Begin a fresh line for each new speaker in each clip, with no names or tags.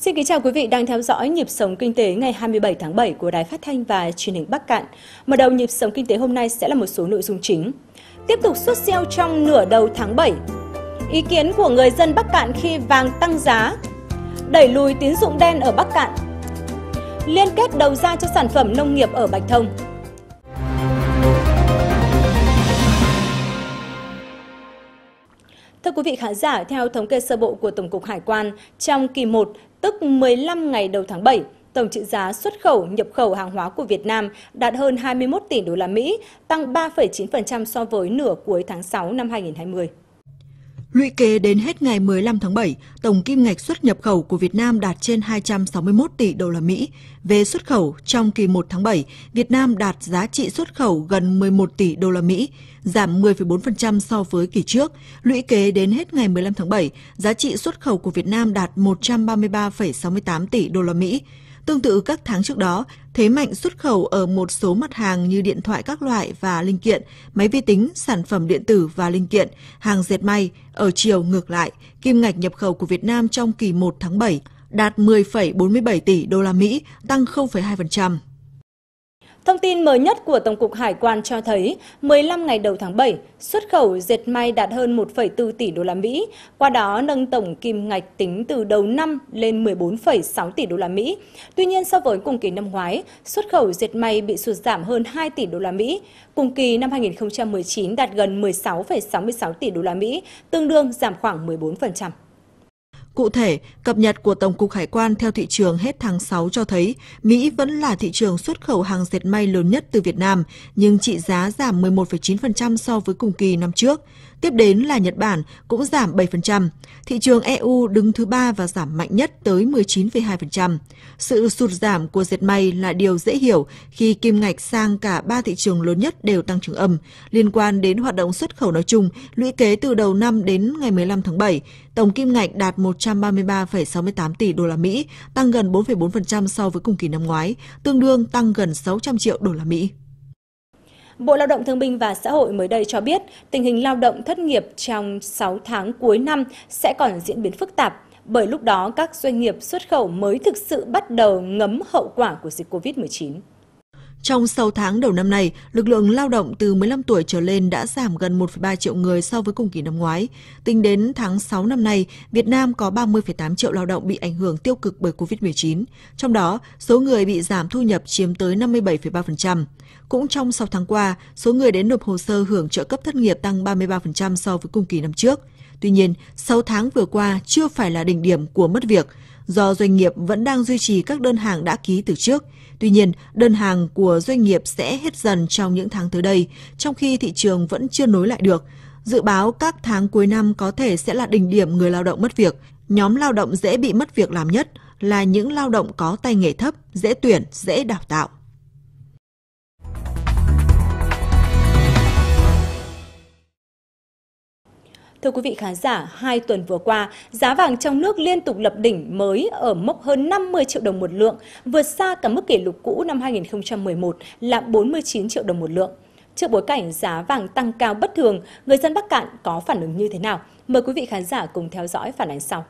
Xin kính chào quý vị đang theo dõi nhịp sống kinh tế ngày 27 tháng 7 của Đài Phát thanh và Truyền hình Bắc Cạn. Mở đầu nhịp sống kinh tế hôm nay sẽ là một số nội dung chính. Tiếp tục xuất siêu trong nửa đầu tháng 7. Ý kiến của người dân Bắc Cạn khi vàng tăng giá. Đẩy lùi tín dụng đen ở Bắc Cạn. Liên kết đầu ra cho sản phẩm nông nghiệp ở Bạch Thông. Thưa quý vị khán giả, theo thống kê sơ bộ của Tổng cục Hải quan, trong kỳ 1, tức 15 ngày đầu tháng 7, tổng trị giá xuất khẩu nhập khẩu hàng hóa của Việt Nam đạt hơn 21 tỷ đô la Mỹ, tăng 3,9% so với nửa cuối tháng 6 năm 2020.
Lũy kế đến hết ngày 15 tháng 7, tổng kim ngạch xuất nhập khẩu của Việt Nam đạt trên 261 tỷ đô la Mỹ. Về xuất khẩu, trong kỳ 1 tháng 7, Việt Nam đạt giá trị xuất khẩu gần 11 tỷ đô la Mỹ, giảm 10,4% so với kỳ trước. Lũy kế đến hết ngày 15 tháng 7, giá trị xuất khẩu của Việt Nam đạt 133,68 tỷ đô la Mỹ. Tương tự các tháng trước đó, thế mạnh xuất khẩu ở một số mặt hàng như điện thoại các loại và linh kiện, máy vi tính, sản phẩm điện tử và linh kiện, hàng dệt may ở chiều ngược lại, kim ngạch nhập khẩu của Việt Nam trong kỳ 1 tháng 7 đạt 10,47 tỷ đô la Mỹ, tăng 0,2%.
Thông tin mới nhất của Tổng cục Hải quan cho thấy, 15 ngày đầu tháng 7, xuất khẩu dệt may đạt hơn 1,4 tỷ đô la Mỹ, qua đó nâng tổng kim ngạch tính từ đầu năm lên 14,6 tỷ đô la Mỹ. Tuy nhiên so với cùng kỳ năm ngoái, xuất khẩu dệt may bị sụt giảm hơn 2 tỷ đô la Mỹ. Cùng kỳ năm 2019 đạt gần 16,66 tỷ đô la Mỹ, tương đương giảm khoảng 14%.
Cụ thể, cập nhật của Tổng cục Hải quan theo thị trường hết tháng 6 cho thấy Mỹ vẫn là thị trường xuất khẩu hàng dệt may lớn nhất từ Việt Nam, nhưng trị giá giảm 11,9% so với cùng kỳ năm trước. Tiếp đến là Nhật Bản cũng giảm 7%. Thị trường EU đứng thứ ba và giảm mạnh nhất tới 19,2%. Sự sụt giảm của dệt may là điều dễ hiểu khi kim ngạch sang cả ba thị trường lớn nhất đều tăng trưởng âm. Liên quan đến hoạt động xuất khẩu nói chung, lũy kế từ đầu năm đến ngày 15 tháng 7, tổng kim ngạch đạt 133,68 tỷ đô la Mỹ, tăng gần 4,4% so với cùng kỳ năm ngoái, tương đương tăng gần 600 triệu đô la Mỹ.
Bộ Lao động Thương binh và Xã hội mới đây cho biết tình hình lao động thất nghiệp trong 6 tháng cuối năm sẽ còn diễn biến phức tạp, bởi lúc đó các doanh nghiệp xuất khẩu mới thực sự bắt đầu ngấm hậu quả của dịch COVID-19.
Trong 6 tháng đầu năm nay, lực lượng lao động từ 15 tuổi trở lên đã giảm gần 1,3 triệu người so với cùng kỳ năm ngoái. Tính đến tháng 6 năm nay, Việt Nam có 30,8 triệu lao động bị ảnh hưởng tiêu cực bởi COVID-19. Trong đó, số người bị giảm thu nhập chiếm tới 57,3%. Cũng trong 6 tháng qua, số người đến nộp hồ sơ hưởng trợ cấp thất nghiệp tăng 33% so với cùng kỳ năm trước. Tuy nhiên, 6 tháng vừa qua chưa phải là đỉnh điểm của mất việc, do doanh nghiệp vẫn đang duy trì các đơn hàng đã ký từ trước. Tuy nhiên, đơn hàng của doanh nghiệp sẽ hết dần trong những tháng tới đây, trong khi thị trường vẫn chưa nối lại được. Dự báo các tháng cuối năm có thể sẽ là đỉnh điểm người lao động mất việc. Nhóm lao động dễ bị mất việc làm nhất là những lao động có tay nghề thấp, dễ tuyển, dễ đào tạo.
Thưa quý vị khán giả, hai tuần vừa qua, giá vàng trong nước liên tục lập đỉnh mới ở mốc hơn 50 triệu đồng một lượng, vượt xa cả mức kỷ lục cũ năm 2011 là 49 triệu đồng một lượng. Trước bối cảnh giá vàng tăng cao bất thường, người dân Bắc Cạn có phản ứng như thế nào? Mời quý vị khán giả cùng theo dõi phản ánh sau.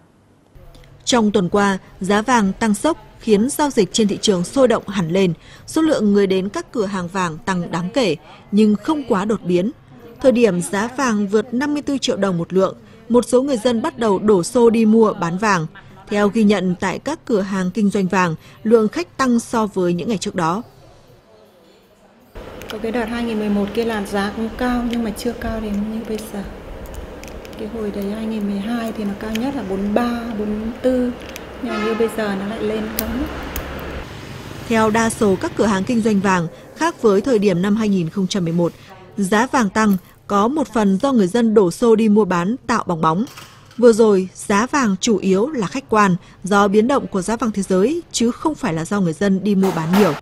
Trong tuần qua, giá vàng tăng sốc khiến giao dịch trên thị trường sôi động hẳn lên. Số lượng người đến các cửa hàng vàng tăng đáng kể, nhưng không quá đột biến – Thời điểm giá vàng vượt 54 triệu đồng một lượng, một số người dân bắt đầu đổ xô đi mua bán vàng. Theo ghi nhận tại các cửa hàng kinh doanh vàng, lượng khách tăng so với những ngày trước đó.
Có cái đợt 2011 kia làm giá cũng cao nhưng mà chưa cao đến như bây giờ. Cái hồi đấy 2012 thì nó cao nhất là 43, 44, nhưng mà như bây giờ nó lại lên cao nhất.
Theo đa số các cửa hàng kinh doanh vàng, khác với thời điểm năm 2011, giá vàng tăng có một phần do người dân đổ xô đi mua bán tạo bong bóng. Vừa rồi, giá vàng chủ yếu là khách quan do biến động của giá vàng thế giới chứ không phải là do người dân đi mua bán nhiều.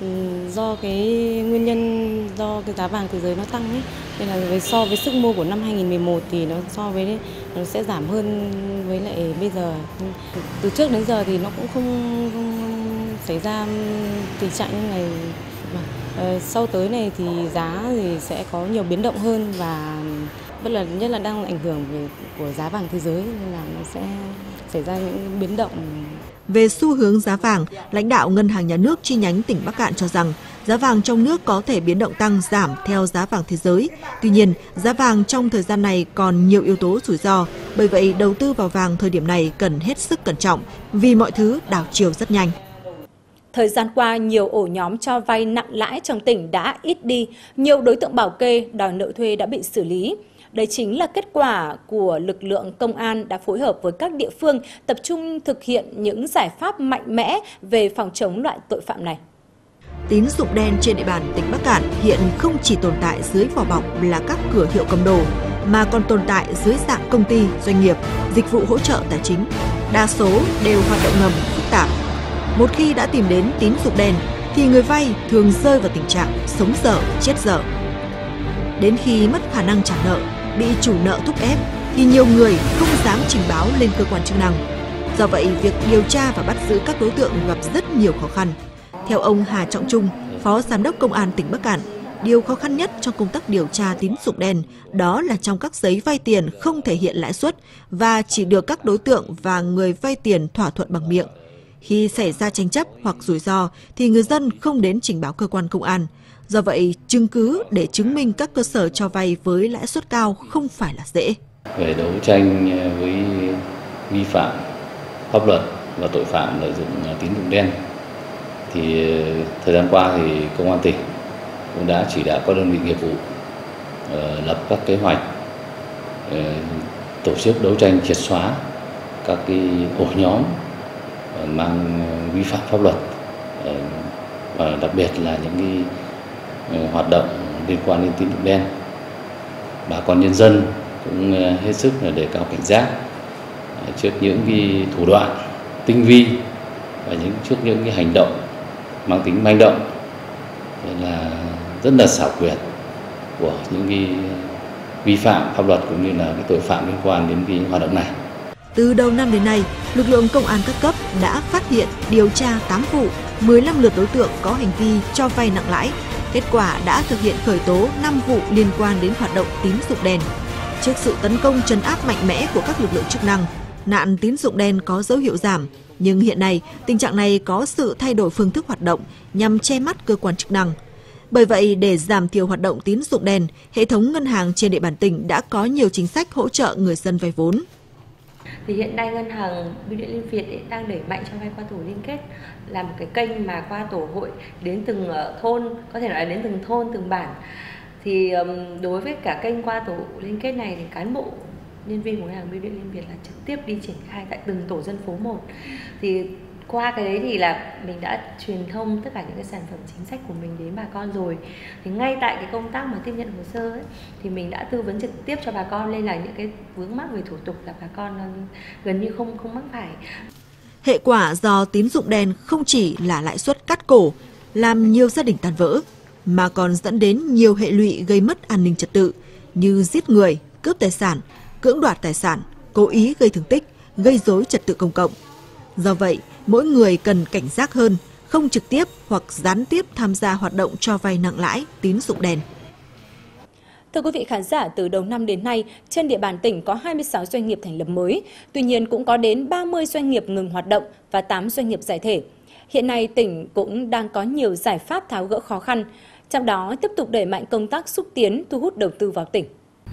Ừ, do cái nguyên nhân do cái giá vàng thế giới nó tăng ấy, nên là với so với sức mua của năm 2011 thì nó so với nó sẽ giảm hơn với lại bây giờ. Từ trước đến giờ thì nó cũng không, không xảy ra tình trạng như này Vâng. Ờ, sau tới này thì giá thì sẽ có nhiều biến động hơn và bất là nhất là đang ảnh hưởng về của giá vàng thế giới nên là nó sẽ xảy ra những biến động.
Về xu hướng giá vàng, lãnh đạo Ngân hàng Nhà nước chi nhánh tỉnh Bắc Cạn cho rằng giá vàng trong nước có thể biến động tăng giảm theo giá vàng thế giới. Tuy nhiên, giá vàng trong thời gian này còn nhiều yếu tố rủi ro, bởi vậy đầu tư vào vàng thời điểm này cần hết sức cẩn trọng vì mọi thứ đảo chiều rất nhanh.
Thời gian qua, nhiều ổ nhóm cho vay nặng lãi trong tỉnh đã ít đi, nhiều đối tượng bảo kê, đòi nợ thuê đã bị xử lý. Đây chính là kết quả của lực lượng công an đã phối hợp với các địa phương tập trung thực hiện những giải pháp mạnh mẽ về phòng chống loại tội phạm này.
Tín dụng đen trên địa bàn tỉnh Bắc Cạn hiện không chỉ tồn tại dưới vỏ bọc là các cửa hiệu cầm đồ, mà còn tồn tại dưới dạng công ty, doanh nghiệp, dịch vụ hỗ trợ tài chính. Đa số đều hoạt động ngầm, phức tạp. Một khi đã tìm đến tín dụng đen, thì người vay thường rơi vào tình trạng sống dở, chết dở. Đến khi mất khả năng trả nợ, bị chủ nợ thúc ép, thì nhiều người không dám trình báo lên cơ quan chức năng. Do vậy, việc điều tra và bắt giữ các đối tượng gặp rất nhiều khó khăn. Theo ông Hà Trọng Trung, Phó Giám đốc Công an tỉnh Bắc Cạn, điều khó khăn nhất trong công tác điều tra tín dụng đen đó là trong các giấy vay tiền không thể hiện lãi suất và chỉ được các đối tượng và người vay tiền thỏa thuận bằng miệng. Khi xảy ra tranh chấp hoặc rủi ro thì người dân không đến trình báo cơ quan công an. Do vậy, chứng cứ để chứng minh các cơ sở cho vay với lãi suất cao không phải là dễ.
Về đấu tranh với vi phạm pháp luật và tội phạm lợi dụng tín dụng đen thì thời gian qua thì công an tỉnh cũng đã chỉ đạo các đơn vị nghiệp vụ ờ, lập các kế hoạch ờ, tổ chức đấu tranh triệt xóa các cái ổ nhóm Ờ, mang ờ, vi phạm pháp luật ờ, và đặc biệt là những cái hoạt động liên quan đến tín dụng đen bà con nhân dân cũng hết sức là đề cao cảnh giác trước những cái thủ đoạn tinh vi và những, trước những cái hành động mang tính manh động là rất là xảo quyệt của những cái vi phạm pháp luật cũng như là cái tội phạm liên quan đến cái hoạt động này.
Từ đầu năm đến nay, lực lượng công an các cấp đã phát hiện, điều tra 8 vụ, 15 lượt đối tượng có hành vi cho vay nặng lãi. Kết quả đã thực hiện khởi tố 5 vụ liên quan đến hoạt động tín dụng đen. Trước sự tấn công trấn áp mạnh mẽ của các lực lượng chức năng, nạn tín dụng đen có dấu hiệu giảm, nhưng hiện nay tình trạng này có sự thay đổi phương thức hoạt động nhằm che mắt cơ quan chức năng. Bởi vậy, để giảm thiểu hoạt động tín dụng đen, hệ thống ngân hàng trên địa bàn tỉnh đã có nhiều chính sách hỗ trợ người dân vay vốn.
Thì hiện nay ngân hàng bưu điện liên việt đang đẩy mạnh cho vay qua tổ liên kết là một cái kênh mà qua tổ hội đến từng ờ, thôn, có thể nói là đến từng thôn, từng bản. Thì đối với cả kênh qua tổ liên kết này thì cán bộ nhân viên của ngân hàng bưu điện liên việt là trực tiếp đi triển khai tại từng tổ dân phố một thì qua cái đấy thì là mình đã truyền thông tất cả những cái sản phẩm chính sách của mình đến bà con rồi thì ngay tại cái công tác mà tiếp nhận hồ sơ ấy, thì mình đã tư vấn trực tiếp cho bà con nên là những cái vướng mắc về thủ tục là bà con gần như không không mắc phải
hệ quả do tín dụng đen không chỉ là lãi suất cắt cổ làm nhiều gia đình tan vỡ mà còn dẫn đến nhiều hệ lụy gây mất an ninh trật tự như giết người cướp tài sản cưỡng đoạt tài sản, cố ý gây thương tích, gây dối trật tự công cộng. Do vậy, mỗi người cần cảnh giác hơn, không trực tiếp hoặc gián tiếp tham gia hoạt động cho vay nặng lãi, tín dụng đen.
Thưa quý vị khán giả, từ đầu năm đến nay, trên địa bàn tỉnh có 26 doanh nghiệp thành lập mới, tuy nhiên cũng có đến 30 doanh nghiệp ngừng hoạt động và 8 doanh nghiệp giải thể. Hiện nay, tỉnh cũng đang có nhiều giải pháp tháo gỡ khó khăn, trong đó tiếp tục đẩy mạnh công tác xúc tiến, thu hút đầu tư vào tỉnh.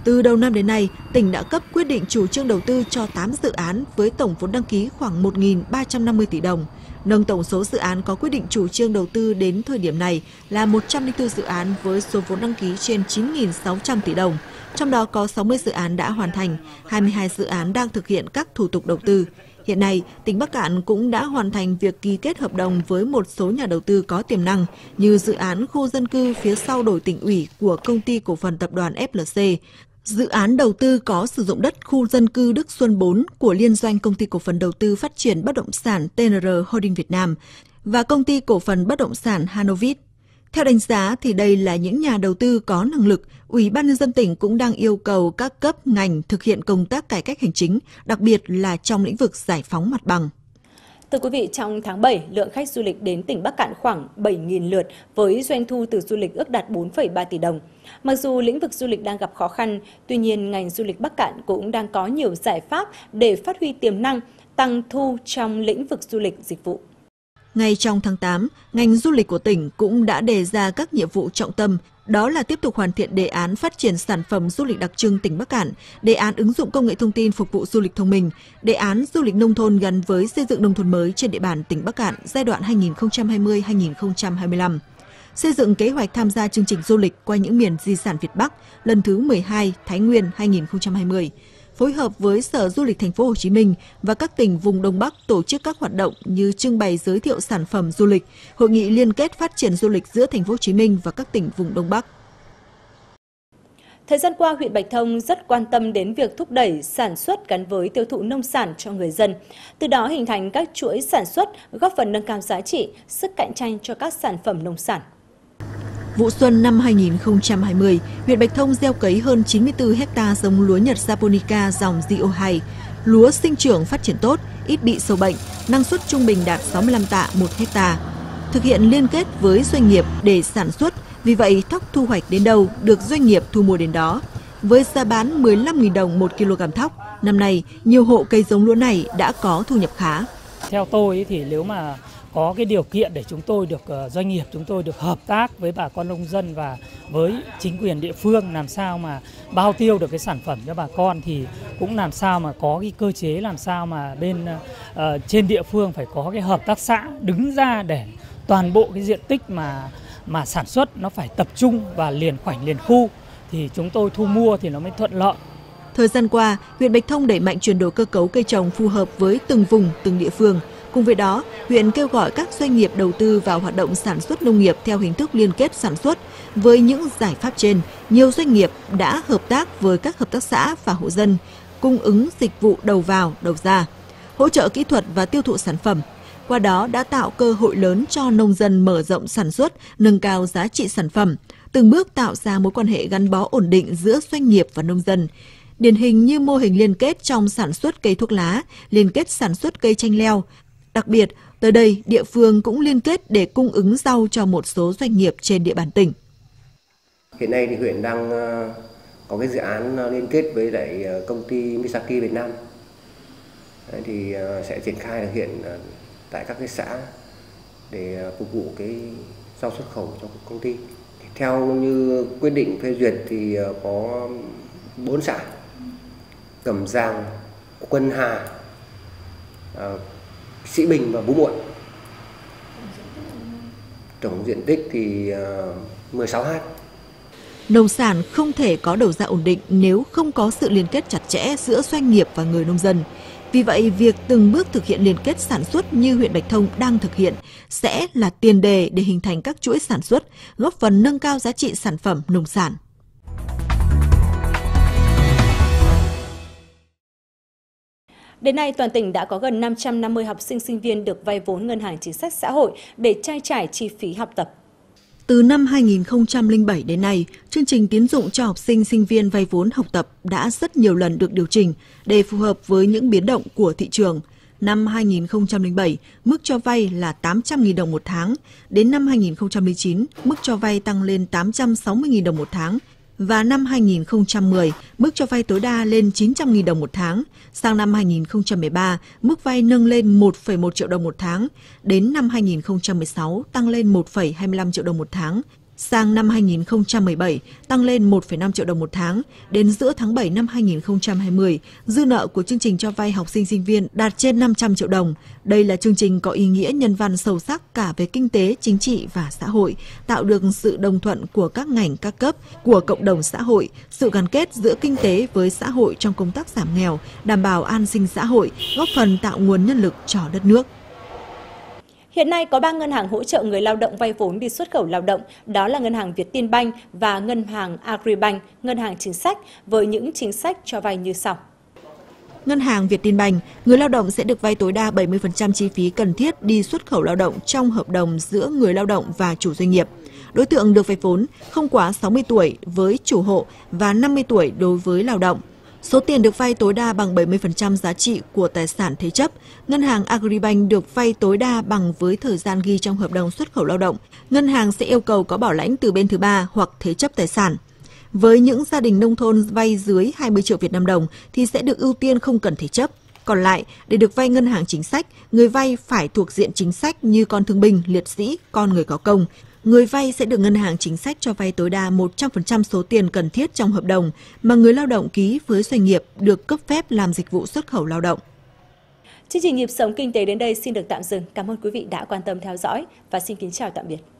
Từ đầu năm đến nay, tỉnh đã cấp quyết định chủ trương đầu tư cho 8 dự án với tổng vốn đăng ký khoảng 1.350 tỷ đồng, nâng tổng số dự án có quyết định chủ trương đầu tư đến thời điểm này là 104 dự án với số vốn đăng ký trên 9.600 tỷ đồng. Trong đó có 60 dự án đã hoàn thành, 22 dự án đang thực hiện các thủ tục đầu tư. Hiện nay, tỉnh Bắc Cạn cũng đã hoàn thành việc ký kết hợp đồng với một số nhà đầu tư có tiềm năng như dự án khu dân cư phía sau đổi tỉnh ủy của công ty cổ phần tập đoàn FLC, Dự án đầu tư có sử dụng đất khu dân cư Đức Xuân 4 của Liên doanh Công ty Cổ phần Đầu tư Phát triển Bất động sản TNR Holding Việt Nam và Công ty Cổ phần Bất động sản Hanovit. Theo đánh giá thì đây là những nhà đầu tư có năng lực, Ủy ban nhân dân tỉnh cũng đang yêu cầu các cấp ngành thực hiện công tác cải cách hành chính, đặc biệt là trong lĩnh vực giải phóng mặt bằng.
Thưa quý vị, trong tháng 7, lượng khách du lịch đến tỉnh Bắc Cạn khoảng 7.000 lượt với doanh thu từ du lịch ước đạt 4,3 tỷ đồng. Mặc dù lĩnh vực du lịch đang gặp khó khăn, tuy nhiên ngành du lịch Bắc Cạn cũng đang có nhiều giải pháp để phát huy tiềm năng, tăng thu trong lĩnh vực du lịch dịch vụ.
Ngay trong tháng 8, ngành du lịch của tỉnh cũng đã đề ra các nhiệm vụ trọng tâm, đó là tiếp tục hoàn thiện đề án phát triển sản phẩm du lịch đặc trưng tỉnh Bắc Cạn, đề án ứng dụng công nghệ thông tin phục vụ du lịch thông minh, đề án du lịch nông thôn gắn với xây dựng nông thôn mới trên địa bàn tỉnh Bắc Cạn giai đoạn 2020-2025 xây dựng kế hoạch tham gia chương trình du lịch qua những miền di sản Việt Bắc lần thứ 12 Thái Nguyên 2020 phối hợp với Sở Du lịch Thành phố Hồ Chí Minh và các tỉnh vùng Đông Bắc tổ chức các hoạt động như trưng bày giới thiệu sản phẩm du lịch, hội nghị liên kết phát triển du lịch giữa Thành phố Hồ Chí Minh và các tỉnh vùng Đông Bắc.
Thời gian qua, huyện Bạch Thông rất quan tâm đến việc thúc đẩy sản xuất gắn với tiêu thụ nông sản cho người dân. Từ đó hình thành các chuỗi sản xuất, góp phần nâng cao giá trị, sức cạnh tranh cho các sản phẩm nông sản.
Vụ xuân năm 2020, huyện Bạch Thông gieo cấy hơn 94 hecta giống lúa Nhật Japonica dòng ZO2. Lúa sinh trưởng phát triển tốt, ít bị sâu bệnh, năng suất trung bình đạt 65 tạ một hecta. Thực hiện liên kết với doanh nghiệp để sản xuất, vì vậy thóc thu hoạch đến đâu được doanh nghiệp thu mua đến đó. Với giá bán 15.000 đồng một kg thóc, năm nay nhiều hộ cây giống lúa này đã có thu nhập khá.
Theo tôi thì nếu mà có cái điều kiện để chúng tôi được ờ, doanh nghiệp chúng tôi được hợp tác với bà con nông dân và với chính quyền địa phương làm sao mà bao tiêu được cái sản phẩm cho bà con thì cũng làm sao mà có cái cơ chế làm sao mà bên uh, trên địa phương phải có cái hợp tác xã đứng ra để toàn bộ cái diện tích mà mà sản xuất nó phải tập trung và liền khoảnh liền khu thì chúng tôi thu mua thì nó mới thuận lợi.
Thời gian qua, huyện Bạch Thông đẩy mạnh chuyển đổi cơ cấu cây trồng phù hợp với từng vùng, từng địa phương, Cùng với đó, huyện kêu gọi các doanh nghiệp đầu tư vào hoạt động sản xuất nông nghiệp theo hình thức liên kết sản xuất. Với những giải pháp trên, nhiều doanh nghiệp đã hợp tác với các hợp tác xã và hộ dân, cung ứng dịch vụ đầu vào, đầu ra, hỗ trợ kỹ thuật và tiêu thụ sản phẩm. Qua đó đã tạo cơ hội lớn cho nông dân mở rộng sản xuất, nâng cao giá trị sản phẩm, từng bước tạo ra mối quan hệ gắn bó ổn định giữa doanh nghiệp và nông dân điển hình như mô hình liên kết trong sản xuất cây thuốc lá, liên kết sản xuất cây chanh leo, Đặc biệt, tới đây địa phương cũng liên kết để cung ứng rau cho một số doanh nghiệp trên địa bàn tỉnh.
Hiện nay thì huyện đang ờ, có cái dự án ờ, liên kết với lại ờ, công ty Misaki Việt Nam. thì sẽ triển khai thực hiện tại các cái xã để phục vụ cái rau xuất khẩu cho công ty. Theo như quyết định phê duyệt thì có 4 xã Cẩm Giang, Quân Hà, Sĩ Bình và Bú Muộn. Tổng diện tích thì à, 16 ha.
Nông sản không thể có đầu ra ổn định nếu không có sự liên kết chặt chẽ giữa doanh nghiệp và người nông dân. Vì vậy, việc từng bước thực hiện liên kết sản xuất như huyện Bạch Thông đang thực hiện sẽ là tiền đề để hình thành các chuỗi sản xuất, góp phần nâng cao giá trị sản phẩm nông sản.
Đến nay, toàn tỉnh đã có gần 550 học sinh sinh viên được vay vốn ngân hàng chính sách xã hội để trang trải chi phí học tập.
Từ năm 2007 đến nay, chương trình tín dụng cho học sinh sinh viên vay vốn học tập đã rất nhiều lần được điều chỉnh để phù hợp với những biến động của thị trường. Năm 2007, mức cho vay là 800.000 đồng một tháng. Đến năm 2009, mức cho vay tăng lên 860.000 đồng một tháng và năm 2010, mức cho vay tối đa lên 900.000 đồng một tháng. Sang năm 2013, mức vay nâng lên 1,1 triệu đồng một tháng. Đến năm 2016, tăng lên 1,25 triệu đồng một tháng. Sang năm 2017, tăng lên 1,5 triệu đồng một tháng. Đến giữa tháng 7 năm 2020, dư nợ của chương trình cho vay học sinh sinh viên đạt trên 500 triệu đồng. Đây là chương trình có ý nghĩa nhân văn sâu sắc cả về kinh tế, chính trị và xã hội, tạo được sự đồng thuận của các ngành các cấp, của cộng đồng xã hội, sự gắn kết giữa kinh tế với xã hội trong công tác giảm nghèo, đảm bảo an sinh xã hội, góp phần tạo nguồn nhân lực cho đất nước.
Hiện nay có 3 ngân hàng hỗ trợ người lao động vay vốn đi xuất khẩu lao động, đó là Ngân hàng Việt Tiên Banh và Ngân hàng Agribank, Ngân hàng Chính sách với những chính sách cho vay như sau.
Ngân hàng Việt Tiên Banh, người lao động sẽ được vay tối đa 70% chi phí cần thiết đi xuất khẩu lao động trong hợp đồng giữa người lao động và chủ doanh nghiệp. Đối tượng được vay vốn không quá 60 tuổi với chủ hộ và 50 tuổi đối với lao động. Số tiền được vay tối đa bằng 70% giá trị của tài sản thế chấp. Ngân hàng Agribank được vay tối đa bằng với thời gian ghi trong hợp đồng xuất khẩu lao động. Ngân hàng sẽ yêu cầu có bảo lãnh từ bên thứ ba hoặc thế chấp tài sản. Với những gia đình nông thôn vay dưới 20 triệu Việt Nam đồng thì sẽ được ưu tiên không cần thế chấp. Còn lại, để được vay ngân hàng chính sách, người vay phải thuộc diện chính sách như con thương binh, liệt sĩ, con người có công. Người vay sẽ được ngân hàng chính sách cho vay tối đa 100% số tiền cần thiết trong hợp đồng mà người lao động ký với doanh nghiệp được cấp phép làm dịch vụ xuất khẩu lao động.
Chương trình nhịp sống kinh tế đến đây xin được tạm dừng. Cảm ơn quý vị đã quan tâm theo dõi và xin kính chào tạm biệt.